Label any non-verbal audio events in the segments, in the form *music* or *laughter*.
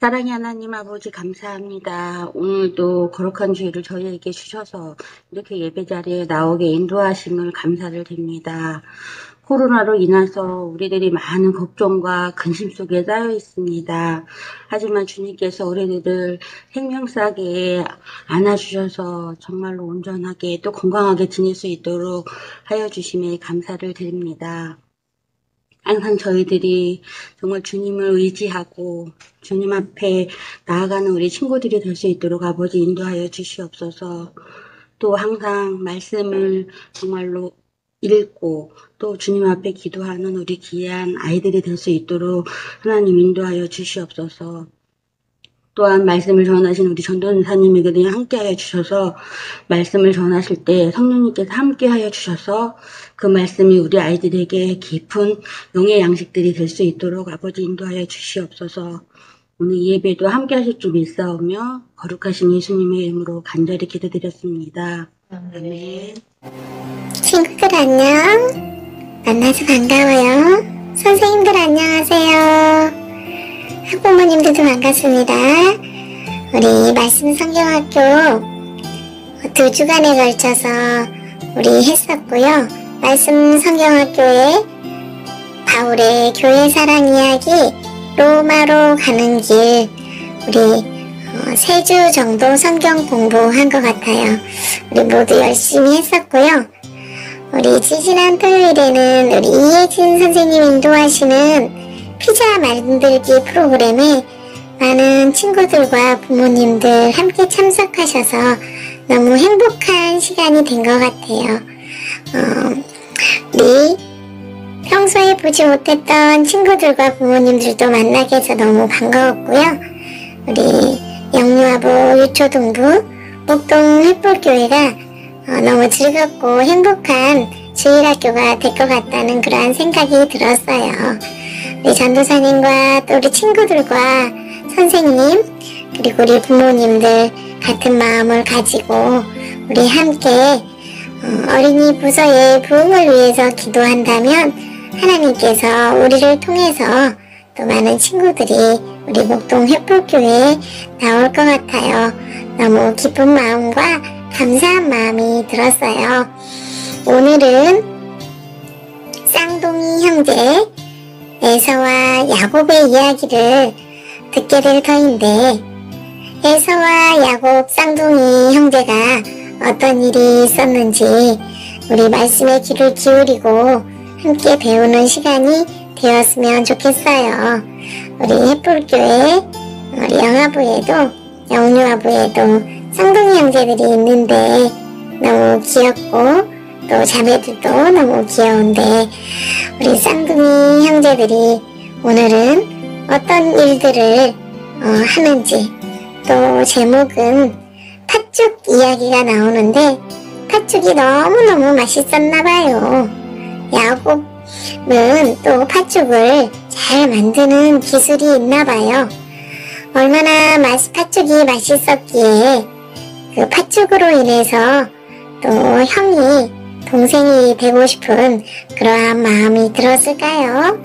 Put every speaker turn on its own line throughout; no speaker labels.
사랑의 하나님 아버지 감사합니다. 오늘도 거룩한 주일을 저희에게 주셔서 이렇게 예배 자리에 나오게 인도하심을 감사를 드립니다. 코로나로 인해서 우리들이 많은 걱정과 근심 속에 쌓여 있습니다. 하지만 주님께서 우리들을 생명싸게 안아주셔서 정말로 온전하게 또 건강하게 지낼 수 있도록 하여 주심에 감사를 드립니다. 항상 저희들이 정말 주님을 의지하고 주님 앞에 나아가는 우리 친구들이 될 수 있도록 아버지 인도하여 주시옵소서. 또 항상 말씀을 정말로 읽고 또 주님 앞에 기도하는 우리 귀한 아이들이 될 수 있도록 하나님 인도하여 주시옵소서. 또한 말씀을 전하신 우리 전도사님에게 함께하여 주셔서 말씀을 전하실 때 성령님께서 함께하여 주셔서 그 말씀이 우리 아이들에게 깊은 영의 양식들이 될 수 있도록 아버지 인도하여 주시옵소서. 오늘 예배도 함께 하실 줄 믿사오며 거룩하신 예수님의 이름으로 간절히 기도드렸습니다. 아멘.
친구들 안녕. 만나서 반가워요. 선생님들 안녕하세요. 학부모님들도 반갑습니다. 우리 말씀 성경학교 두 주간에 걸쳐서 우리 했었고요. 말씀 성경학교에 바울의 교회 사랑 이야기 로마로 가는 길 우리 어, 세주 정도 성경 공부한 것 같아요. 우리 모두 열심히 했었고요. 우리 지지난 토요일에는 우리 이혜진 선생님 인도하시는 피자 만들기 프로그램에 많은 친구들과 부모님들 함께 참석하셔서 너무 행복한 시간이 된 것 같아요. 어, 우리 평소에 보지 못했던 친구들과 부모님들도 만나게 해서 너무 반가웠고요. 우리 영유아부 유초동부 목동 햇불교회가 어, 너무 즐겁고 행복한 주일학교가 될 것 같다는 그러한 생각이 들었어요. 우리 전도사님과 또 우리 친구들과 선생님 그리고 우리 부모님들 같은 마음을 가지고 우리 함께 어, 어린이 부서의 부흥을 위해서 기도한다면 하나님께서 우리를 통해서 또 많은 친구들이 우리 목동 횃불교회에 나올 것 같아요. 너무 기쁜 마음과 감사한 마음이 들었어요. 오늘은 쌍둥이 형제 에서와 야곱의 이야기를 듣게 될 터인데 에서와 야곱 쌍둥이 형제가 어떤 일이 있었는지 우리 말씀의 귀를 기울이고 함께 배우는 시간이 되었으면 좋겠어요. 우리 햇불교회 우리 영화부에도 영유아부에도 쌍둥이 형제들이 있는데 너무 귀엽고 또 자매들도 너무 귀여운데 우리 쌍둥이 형제들이 오늘은 어떤 일들을 어, 하는지 또 제목은 팥죽 이야기가 나오는데 팥죽이 너무너무 맛있었나봐요. 야곱은 또 팥죽을 잘 만드는 기술이 있나봐요. 얼마나 맛, 팥죽이 맛있었기에 그 팥죽으로 인해서 또 형이 동생이 되고 싶은 그러한 마음이 들었을까요?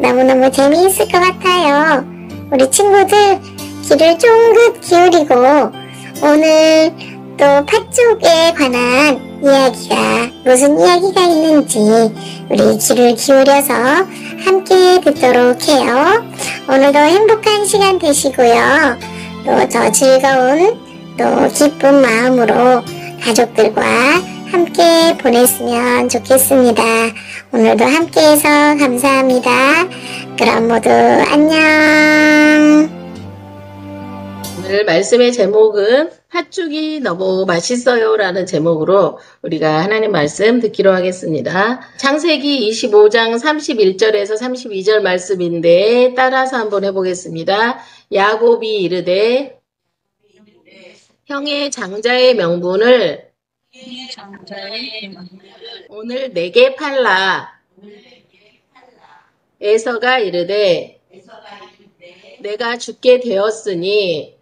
너무너무 재미있을 것 같아요. 우리 친구들 귀를 쫑긋 기울이고 오늘 또 팥죽에 관한 이야기가 무슨 이야기가 있는지 우리 귀를 기울여서 함께 듣도록 해요. 오늘도 행복한 시간 되시고요. 또더 즐거운 또 기쁜 마음으로 가족들과 함께 보냈으면 좋겠습니다. 오늘도 함께해서 감사합니다. 그럼 모두 안녕.
오늘 말씀의 제목은 팥죽이 너무 맛있어요 라는 제목으로 우리가 하나님 말씀 듣기로 하겠습니다. 창세기 25장 31절에서 32절 말씀인데 따라서 한번 해보겠습니다. 야곱이 이르되 형의 장자의 명분을 오늘 내게 팔라. 에서가 이르되 내가 죽게 되었으니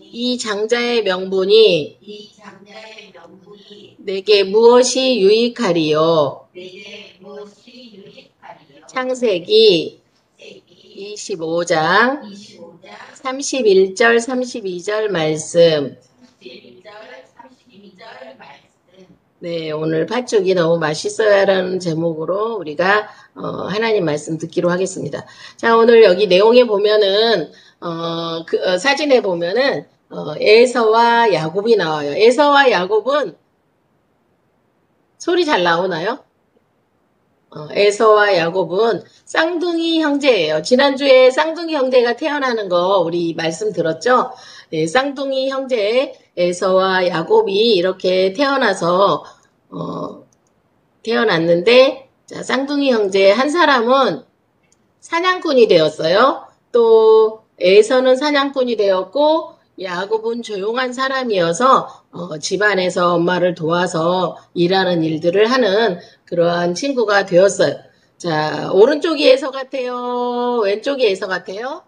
이 장자의 명분이 내게 무엇이 유익하리요? 창세기 25장 31절 32절 말씀. 네, 오늘 팥죽이 너무 맛있어야라는 제목으로 우리가 어, 하나님 말씀 듣기로 하겠습니다. 자, 오늘 여기 내용에 보면은 어, 그, 어, 사진에 보면은 어, 에서와 야곱이 나와요. 에서와 야곱은 소리 잘 나오나요? 어, 에서와 야곱은 쌍둥이 형제예요. 지난주에 쌍둥이 형제가 태어나는 거 우리 말씀 들었죠? 네, 쌍둥이 형제 에서와 야곱이 이렇게 태어나서 어, 태어났는데 자, 쌍둥이 형제 한 사람은 사냥꾼이 되었어요. 또 에서는 사냥꾼이 되었고 야곱은 조용한 사람이어서 어, 집안에서 엄마를 도와서 일하는 일들을 하는 그러한 친구가 되었어요. 자, 오른쪽이 에서 같아요? 왼쪽이 에서 같아요?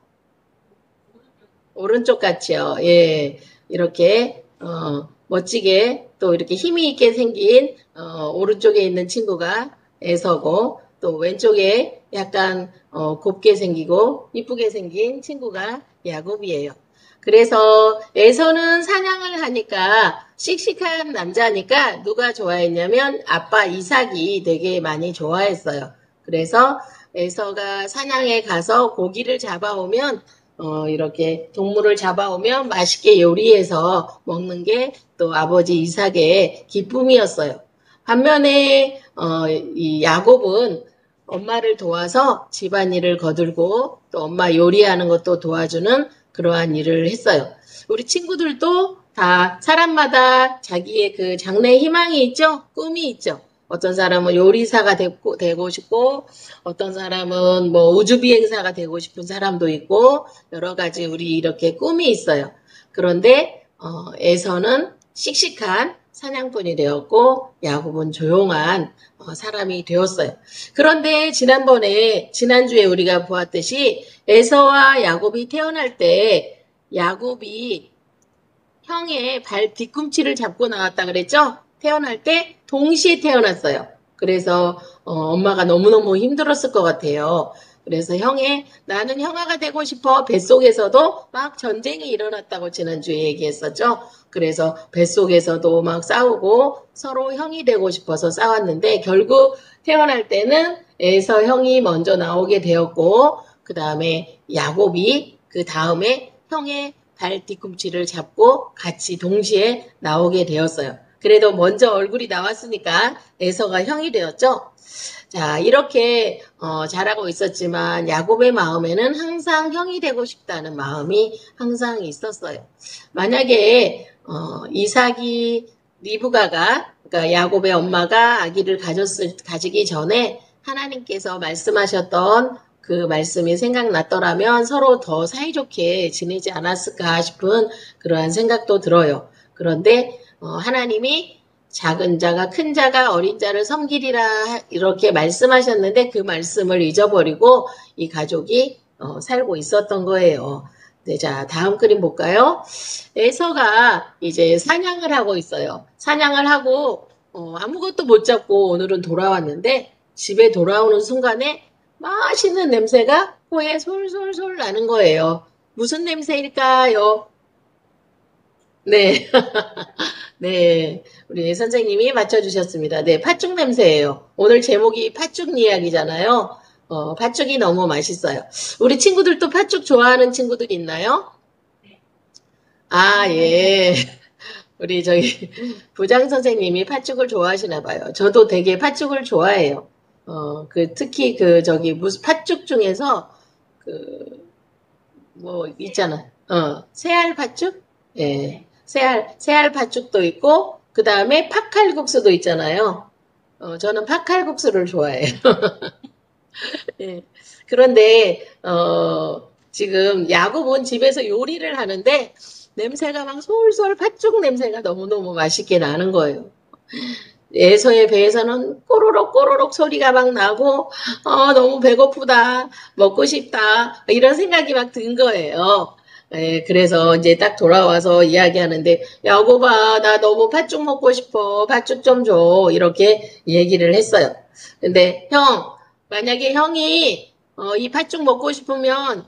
오른쪽 같죠? 예. 이렇게, 어, 멋지게 또 이렇게 힘이 있게 생긴, 어, 오른쪽에 있는 친구가 에서고, 또 왼쪽에 약간, 어, 곱게 생기고, 이쁘게 생긴 친구가 야곱이에요. 그래서 에서는 사냥을 하니까 씩씩한 남자니까 누가 좋아했냐면 아빠 이삭이 되게 많이 좋아했어요. 그래서 에서가 사냥에 가서 고기를 잡아오면 어, 이렇게 동물을 잡아오면 맛있게 요리해서 먹는 게 또 아버지 이삭의 기쁨이었어요. 반면에 어, 이 야곱은 엄마를 도와서 집안일을 거들고 또 엄마 요리하는 것도 도와주는 그러한 일을 했어요. 우리 친구들도 다 사람마다 자기의 그 장래 희망이 있죠? 꿈이 있죠? 어떤 사람은 요리사가 되고, 되고 싶고, 어떤 사람은 뭐 우주비행사가 되고 싶은 사람도 있고, 여러 가지 우리 이렇게 꿈이 있어요. 그런데, 어, 에서는 씩씩한 사냥꾼이 되었고, 야곱은 조용한 어, 사람이 되었어요. 그런데 지난번에, 지난주에 우리가 보았듯이, 에서와 야곱이 태어날 때, 야곱이 형의 발 뒤꿈치를 잡고 나왔다 그랬죠? 태어날 때 동시에 태어났어요. 그래서 어, 엄마가 너무너무 힘들었을 것 같아요. 그래서 형의 나는 형아가 되고 싶어 뱃속에서도 막 전쟁이 일어났다고 지난주에 얘기했었죠. 그래서 뱃속에서도 막 싸우고 서로 형이 되고 싶어서 싸웠는데 결국 태어날 때는 에서 형이 먼저 나오게 되었고 그 다음에 야곱이 그 다음에 형의 발 뒤꿈치를 잡고 같이 동시에 나오게 되었어요. 그래도 먼저 얼굴이 나왔으니까 에서가 형이 되었죠. 자, 이렇게 어, 잘하고 있었지만 야곱의 마음에는 항상 형이 되고 싶다는 마음이 항상 있었어요. 만약에 어, 이삭이 리브가가 그러니까 야곱의 엄마가 아기를 가졌을 가지기 전에 하나님께서 말씀하셨던 그 말씀이 생각났더라면 서로 더 사이좋게 지내지 않았을까 싶은 그러한 생각도 들어요. 그런데 어, 하나님이 작은 자가 큰 자가 어린 자를 섬기리라 이렇게 말씀하셨는데 그 말씀을 잊어버리고 이 가족이 어, 살고 있었던 거예요. 네, 자 다음 그림 볼까요? 에서가 이제 사냥을 하고 있어요. 사냥을 하고 어, 아무것도 못 잡고 오늘은 돌아왔는데 집에 돌아오는 순간에 맛있는 냄새가 코에 솔솔솔 나는 거예요. 무슨 냄새일까요? 네. *laughs* 네. 우리 선생님이 맞춰주셨습니다. 네. 팥죽 냄새예요. 오늘 제목이 팥죽 이야기잖아요. 어, 팥죽이 너무 맛있어요. 우리 친구들도 팥죽 좋아하는 친구들 있나요? 아, 예. *laughs* 우리 저기 부장 선생님이 팥죽을 좋아하시나 봐요. 저도 되게 팥죽을 좋아해요. 어, 그 특히 그 저기 무슨 팥죽 중에서 그 뭐 있잖아. 어, 새알 팥죽? 예. 새알 새알 팥죽도 있고 그 다음에 팥칼국수도 있잖아요. 어, 저는 팥칼국수를 좋아해요. *laughs* 예. 그런데 어, 지금 야곱은 집에서 요리를 하는데 냄새가 막 솔솔 팥죽 냄새가 너무너무 맛있게 나는 거예요. 에서의 배에서는 꼬르륵 꼬르륵 소리가 막 나고 어, 너무 배고프다 먹고 싶다 이런 생각이 막 든 거예요. 예, 그래서 이제 딱 돌아와서 이야기하는데 야곱아 나 너무 팥죽 먹고 싶어 팥죽 좀 줘 이렇게 얘기를 했어요. 근데 형 만약에 형이 어, 이 팥죽 먹고 싶으면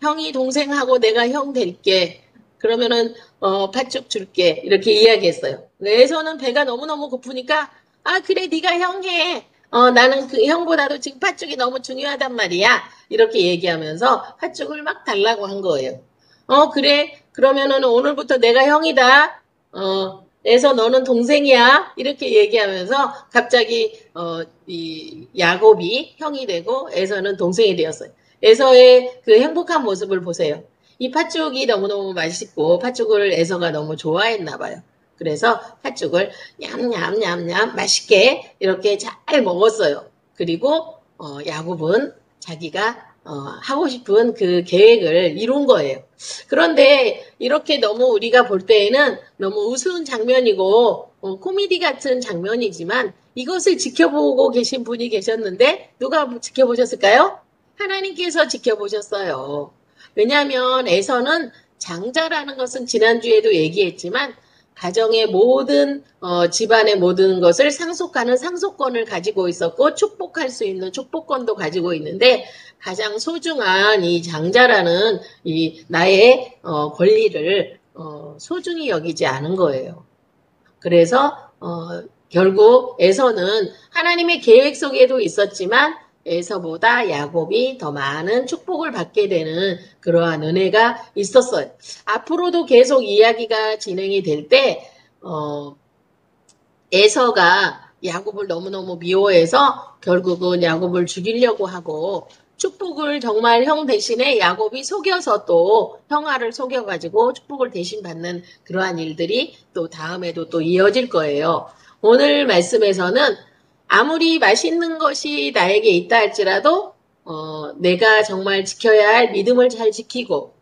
형이 동생하고 내가 형 될게. 그러면은 어, 팥죽 줄게. 이렇게 이야기했어요. 에서는 배가 너무너무 고프니까 아 그래 네가 형해. 어, 나는 그 형보다도 지금 팥죽이 너무 중요하단 말이야. 이렇게 얘기하면서 팥죽을 막 달라고 한 거예요. 어, 그래. 그러면은 오늘부터 내가 형이다. 어, 에서 너는 동생이야. 이렇게 얘기하면서 갑자기, 어, 이 야곱이 형이 되고 에서는 동생이 되었어요. 에서의 그 행복한 모습을 보세요. 이 팥죽이 너무너무 맛있고 팥죽을 에서가 너무 좋아했나 봐요. 그래서 팥죽을 냠냠냠냠 맛있게 이렇게 잘 먹었어요. 그리고 어, 야곱은 자기가 어, 하고 싶은 그 계획을 이룬 거예요. 그런데 이렇게 너무 우리가 볼 때에는 너무 우스운 장면이고 어, 코미디 같은 장면이지만 이것을 지켜보고 계신 분이 계셨는데 누가 지켜보셨을까요? 하나님께서 지켜보셨어요. 왜냐하면 에서는 장자라는 것은 지난주에도 얘기했지만 가정의 모든 어, 집안의 모든 것을 상속하는 상속권을 가지고 있었고 축복할 수 있는 축복권도 가지고 있는데 가장 소중한 이 장자라는 이 나의 어, 권리를 어, 소중히 여기지 않은 거예요. 그래서 어, 결국 에서는 하나님의 계획 속에도 있었지만 에서보다 야곱이 더 많은 축복을 받게 되는 그러한 은혜가 있었어요. 앞으로도 계속 이야기가 진행이 될 때, 어, 에서가 야곱을 너무너무 미워해서 결국은 야곱을 죽이려고 하고 축복을 정말 형 대신에 야곱이 속여서 또 형아를 속여가지고 축복을 대신 받는 그러한 일들이 또 다음에도 또 이어질 거예요. 오늘 말씀에서는 아무리 맛있는 것이 나에게 있다 할지라도 어, 내가 정말 지켜야 할 믿음을 잘 지키고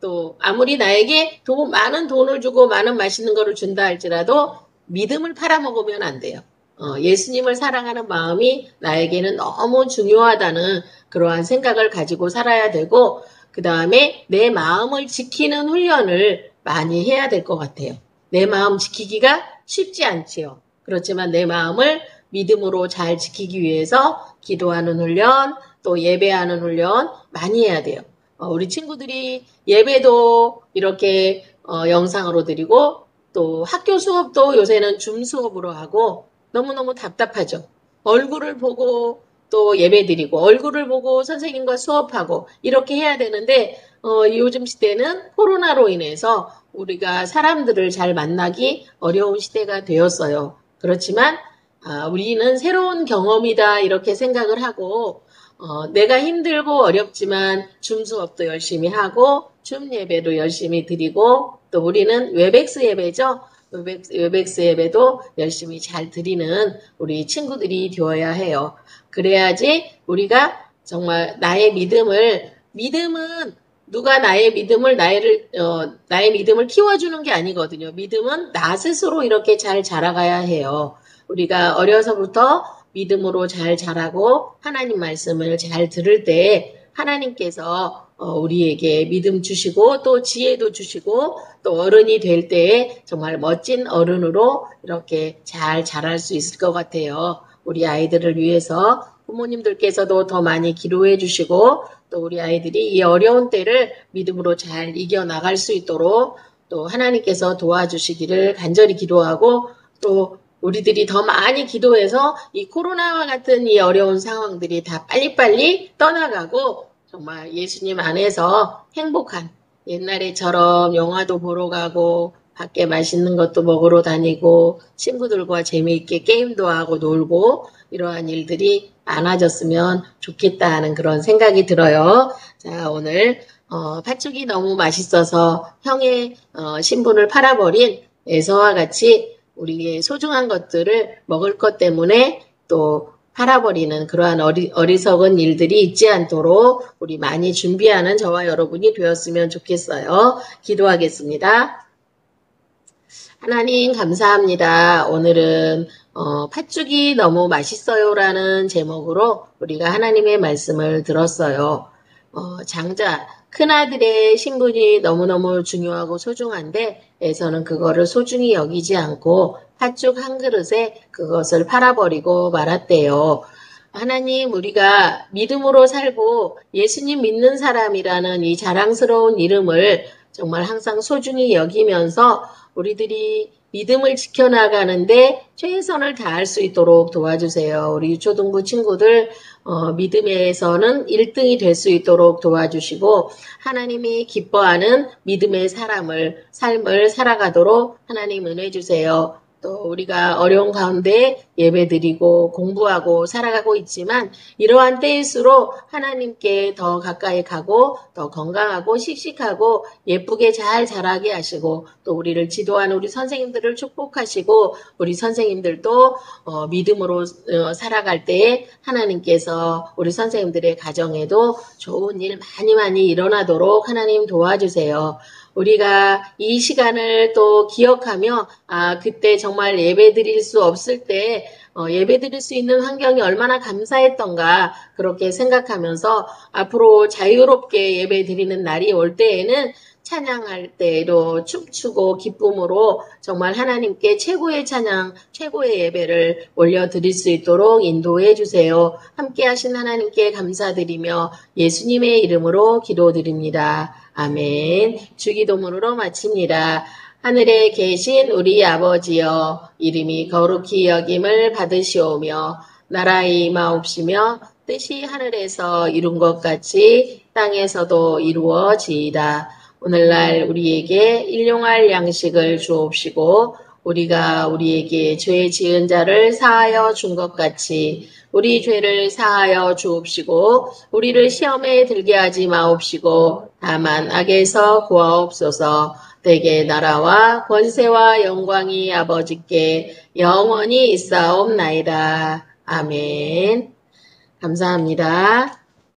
또 아무리 나에게 돈, 많은 돈을 주고 많은 맛있는 거를 준다 할지라도 믿음을 팔아먹으면 안 돼요. 어, 예수님을 사랑하는 마음이 나에게는 너무 중요하다는 그러한 생각을 가지고 살아야 되고 그 다음에 내 마음을 지키는 훈련을 많이 해야 될 것 같아요. 내 마음 지키기가 쉽지 않지요. 그렇지만 내 마음을 믿음으로 잘 지키기 위해서 기도하는 훈련, 또 예배하는 훈련 많이 해야 돼요. 어, 우리 친구들이 예배도 이렇게 어, 영상으로 드리고 또 학교 수업도 요새는 줌 수업으로 하고 너무너무 답답하죠. 얼굴을 보고 또 예배 드리고 얼굴을 보고 선생님과 수업하고 이렇게 해야 되는데 어, 요즘 시대는 코로나로 인해서 우리가 사람들을 잘 만나기 어려운 시대가 되었어요. 그렇지만 아, 우리는 새로운 경험이다 이렇게 생각을 하고 어, 내가 힘들고 어렵지만 줌 수업도 열심히 하고 줌 예배도 열심히 드리고 또 우리는 웹엑스 예배죠. 웹엑스, 예배도 열심히 잘 드리는 우리 친구들이 되어야 해요. 그래야지 우리가 정말 나의 믿음을 믿음은 누가 나의 믿음을 나를 어, 나의 믿음을 키워주는 게 아니거든요. 믿음은 나 스스로 이렇게 잘 자라가야 해요. 우리가 어려서부터 믿음으로 잘 자라고 하나님 말씀을 잘 들을 때 하나님께서 어, 우리에게 믿음 주시고 또 지혜도 주시고 또 어른이 될때 정말 멋진 어른으로 이렇게 잘 자랄 수 있을 것 같아요. 우리 아이들을 위해서 부모님들께서도 더 많이 기도해 주시고 또 우리 아이들이 이 어려운 때를 믿음으로 잘 이겨 나갈 수 있도록 또 하나님께서 도와주시기를 간절히 기도하고 또 우리들이 더 많이 기도해서 이 코로나와 같은 이 어려운 상황들이 다 빨리빨리 떠나가고 정말 예수님 안에서 행복한 옛날에처럼 영화도 보러 가고 밖에 맛있는 것도 먹으러 다니고 친구들과 재미있게 게임도 하고 놀고 이러한 일들이 많아졌으면 좋겠다 하는 그런 생각이 들어요. 자, 오늘 어, 팥죽이 너무 맛있어서 형의 어, 신분을 팔아버린 에서와 같이 우리의 소중한 것들을 먹을 것 때문에 또 팔아버리는 그러한 어리, 어리석은 일들이 있지 않도록 우리 많이 준비하는 저와 여러분이 되었으면 좋겠어요. 기도하겠습니다. 하나님 감사합니다. 오늘은 어, 팥죽이 너무 맛있어요라는 제목으로 우리가 하나님의 말씀을 들었어요. 어, 장자 큰아들의 신분이 너무너무 중요하고 소중한데 에서는 그거를 소중히 여기지 않고 팥죽 한 그릇에 그것을 팔아버리고 말았대요. 하나님, 우리가 믿음으로 살고 예수님 믿는 사람이라는 이 자랑스러운 이름을 정말 항상 소중히 여기면서 우리들이 믿음을 지켜나가는데 최선을 다할 수 있도록 도와주세요. 우리 초등부 친구들 어, 믿음에서는 1등이 될 수 있도록 도와주시고 하나님이 기뻐하는 믿음의 사람을 삶을 살아가도록 하나님 은혜 주세요. 또 우리가 어려운 가운데 예배드리고 공부하고 살아가고 있지만 이러한 때일수록 하나님께 더 가까이 가고 더 건강하고 씩씩하고 예쁘게 잘 자라게 하시고 또 우리를 지도하는 우리 선생님들을 축복하시고 우리 선생님들도 어, 믿음으로 어, 살아갈 때에 하나님께서 우리 선생님들의 가정에도 좋은 일 많이 많이 일어나도록 하나님 도와주세요. 우리가 이 시간을 또 기억하며 아 그때 정말 예배 드릴 수 없을 때 어, 예배 드릴 수 있는 환경이 얼마나 감사했던가 그렇게 생각하면서 앞으로 자유롭게 예배 드리는 날이 올 때에는 찬양할 때도 춤추고 기쁨으로 정말 하나님께 최고의 찬양, 최고의 예배를 올려드릴 수 있도록 인도해 주세요. 함께 하신 하나님께 감사드리며 예수님의 이름으로 기도드립니다. 아멘. 주기도문으로 마칩니다. 하늘에 계신 우리 아버지여, 이름이 거룩히 여김을 받으시오며, 나라의 임하옵시며, 뜻이 하늘에서 이룬 것 같이 땅에서도 이루어지이다. 오늘날 우리에게 일용할 양식을 주옵시고, 우리가 우리에게 죄 지은 자를 사하여 준 것 같이 우리 죄를 사하여 주옵시고 우리를 시험에 들게 하지 마옵시고 다만 악에서 구하옵소서 대개 나라와 권세와 영광이 아버지께 영원히 있사옵나이다. 아멘. 감사합니다.